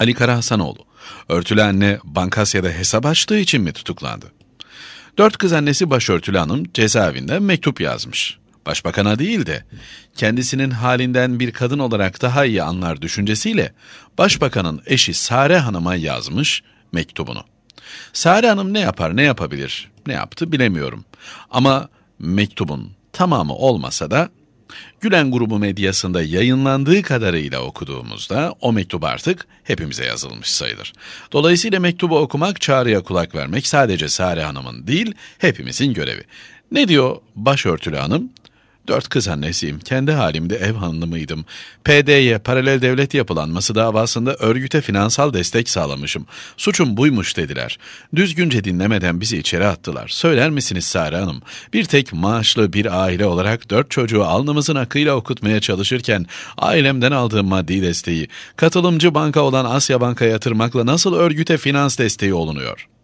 Ali Karahasanoğlu, örtülü anne Bankasya'da hesap açtığı için mi tutuklandı? Dört kız annesi başörtülü hanım cezaevinde mektup yazmış. Başbakana değil de kendisinin halinden bir kadın olarak daha iyi anlar düşüncesiyle başbakanın eşi Sare Hanım'a yazmış mektubunu. Sare Hanım ne yapar ne yapabilir ne yaptı bilemiyorum. Ama mektubun tamamı olmasa da Gülen grubu medyasında yayınlandığı kadarıyla okuduğumuzda o mektup artık hepimize yazılmış sayılır. Dolayısıyla mektubu okumak, çağrıya kulak vermek sadece Sare Hanım'ın değil, hepimizin görevi. Ne diyor başörtülü hanım? Dört kız annesiyim, kendi halimde ev hanımıydım. PD'ye paralel devlet yapılanması davasında örgüte finansal destek sağlamışım. Suçum buymuş dediler. Düzgünce dinlemeden bizi içeri attılar. Söyler misiniz Sare Hanım? Bir tek maaşlı bir aile olarak dört çocuğu alnımızın akıyla okutmaya çalışırken ailemden aldığım maddi desteği, katılımcı banka olan Asya Bank'a yatırmakla nasıl örgüte finans desteği olunuyor?''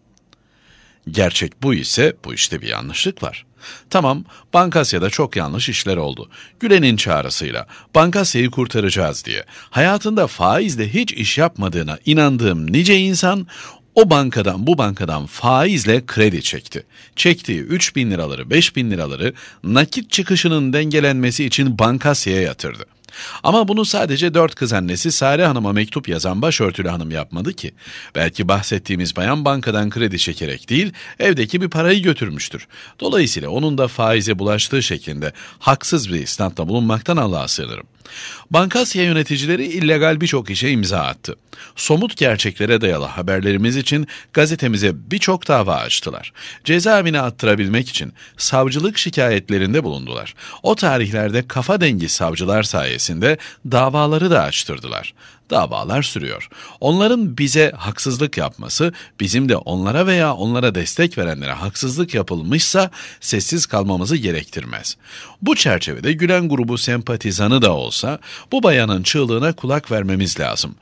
Gerçek bu ise bu işte bir yanlışlık var. Tamam, Bankasya'da çok yanlış işler oldu. Gülen'in çağrısıyla Bankasya'yı kurtaracağız diye. Hayatında faizle hiç iş yapmadığına inandığım nice insan o bankadan bu bankadan faizle kredi çekti. Çektiği 3 bin liraları 5 bin liraları nakit çıkışının dengelenmesi için Bankasya'ya yatırdı. Ama bunu sadece dört kız annesi Sare Hanım'a mektup yazan başörtülü hanım yapmadı ki. Belki bahsettiğimiz bayan bankadan kredi çekerek değil, evdeki bir parayı götürmüştür. Dolayısıyla onun da faize bulaştığı şeklinde haksız bir isnatta bulunmaktan Allah'a sığınırım. Bankasya yöneticileri illegal birçok işe imza attı. Somut gerçeklere dayalı haberlerimiz için gazetemize birçok dava açtılar. Cezaevine attırabilmek için savcılık şikayetlerinde bulundular. O tarihlerde kafa dengi savcılar sayesinde davaları da açtırdılar davalar sürüyor. Onların bize haksızlık yapması, bizim de onlara veya onlara destek verenlere haksızlık yapılmışsa sessiz kalmamızı gerektirmez. Bu çerçevede Gülen grubu sempatizanı da olsa bu bayanın çığlığına kulak vermemiz lazım.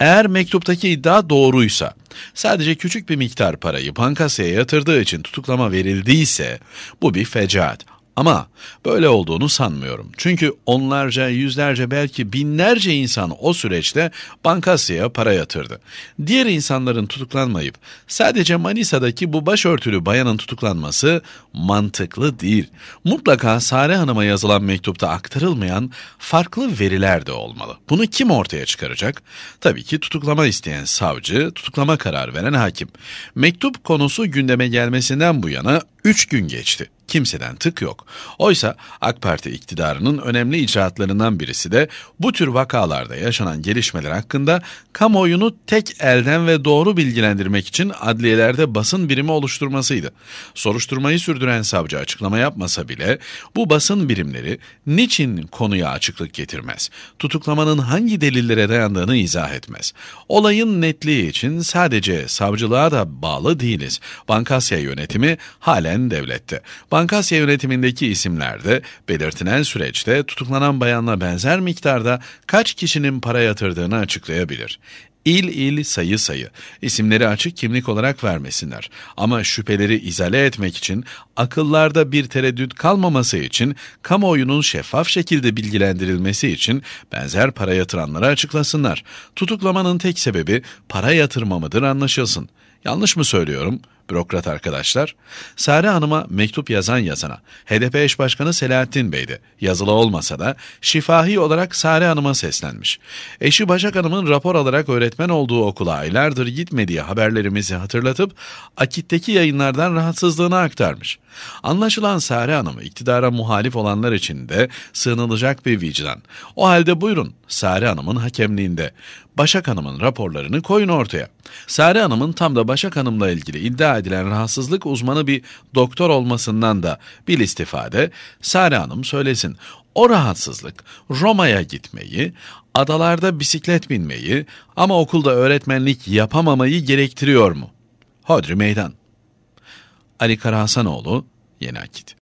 Eğer mektuptaki iddia doğruysa, sadece küçük bir miktar parayı bankasaya yatırdığı için tutuklama verildiyse bu bir fecaat. Ama böyle olduğunu sanmıyorum. Çünkü onlarca, yüzlerce belki binlerce insan o süreçte Bankasya'ya para yatırdı. Diğer insanların tutuklanmayıp sadece Manisa'daki bu başörtülü bayanın tutuklanması mantıklı değil. Mutlaka Sare Hanım'a yazılan mektupta aktarılmayan farklı veriler de olmalı. Bunu kim ortaya çıkaracak? Tabii ki tutuklama isteyen savcı, tutuklama kararı veren hakim. Mektup konusu gündeme gelmesinden bu yana 3 gün geçti. Kimseden tık yok. Oysa AK Parti iktidarının önemli icraatlarından birisi de bu tür vakalarda yaşanan gelişmeler hakkında kamuoyunu tek elden ve doğru bilgilendirmek için adliyelerde basın birimi oluşturmasıydı. Soruşturmayı sürdüren savcı açıklama yapmasa bile bu basın birimleri niçin konuya açıklık getirmez? Tutuklamanın hangi delillere dayandığını izah etmez. Olayın netliği için sadece savcılığa da bağlı değiliz. Bankasya yönetimi halen devlette. Bankasya yönetimindeki isimlerde belirtilen süreçte tutuklanan bayanla benzer miktarda kaç kişinin para yatırdığını açıklayabilir. İl il sayı sayı isimleri açık kimlik olarak vermesinler. Ama şüpheleri izale etmek için akıllarda bir tereddüt kalmaması için kamuoyunun şeffaf şekilde bilgilendirilmesi için benzer para yatıranları açıklasınlar. Tutuklamanın tek sebebi para yatırma mıdır anlaşılsın. Yanlış mı söylüyorum? Bürokrat arkadaşlar, Sare Hanım'a mektup yazan yazana, HDP eş başkanı Selahattin Bey'di. Yazılı olmasa da şifahi olarak Sare Hanım'a seslenmiş. Eşi Başak Hanım'ın rapor alarak öğretmen olduğu okula aylardır gitmediği haberlerimizi hatırlatıp Akit'teki yayınlardan rahatsızlığını aktarmış. Anlaşılan Sare Hanım iktidara muhalif olanlar için de sığınılacak bir vicdan. O halde buyurun Sare Hanım'ın hakemliğinde. Başak Hanım'ın raporlarını koyun ortaya. Sare Hanım'ın tam da Başak Hanım'la ilgili iddia edilen rahatsızlık uzmanı bir doktor olmasından da bir istifade Sare Hanım söylesin. O rahatsızlık Roma'ya gitmeyi, adalarda bisiklet binmeyi ama okulda öğretmenlik yapamamayı gerektiriyor mu? Hodri meydan. Ali Karahasanoğlu, Yeni Akit